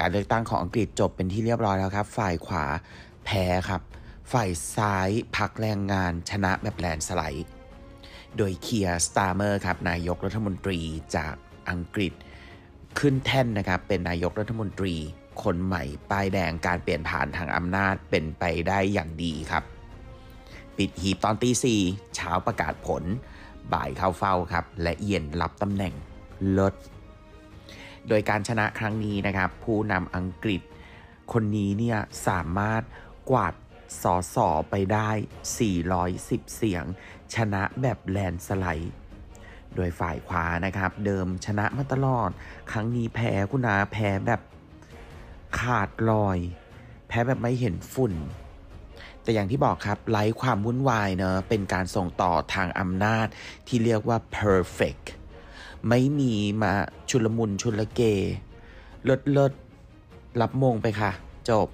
การเลือกตั้งของอังกฤษจบเป็นที่เรียบร้อยแล้วครับ ฝ่ายขวาแพ้ครับ ฝ่ายซ้ายพรรคแรงงานชนะแบบแลนสไลด์ โดยเคียร์สตาร์เมอร์ครับ นายกรัฐมนตรีจากอังกฤษขึ้นแท่นนะครับ เป็นนายกรัฐมนตรี คนใหม่ป้ายแดงการเปลี่ยนผ่านทางอำนาจเป็นไปได้อย่างดีครับ ปิดหีบตอนตีสี่เช้าประกาศผล บ่ายเข้าเฝ้าครับ และเย็นรับตำแหน่งลด โดยการชนะครั้งนี้นะครับ ผู้นำอังกฤษ คนนี้เนี่ยสามารถกวาดสอสอไปได้ 410 เสียง ชนะแบบแลนสไลด์ โดยฝ่ายขวานะครับ เดิมชนะมาตลอด ครั้งนี้แพ้คุณอาแพ้แบบขาดลอย แพ้แบบไม่เห็นฝุ่น แต่อย่างที่บอกครับไร้ความวุ่นวายเนอะเป็นการส่งต่อทางอำนาจที่เรียกว่า perfect ไม่มีมาชุลมุนชุลเกเลิศเลิศรับมงไปค่ะ จบ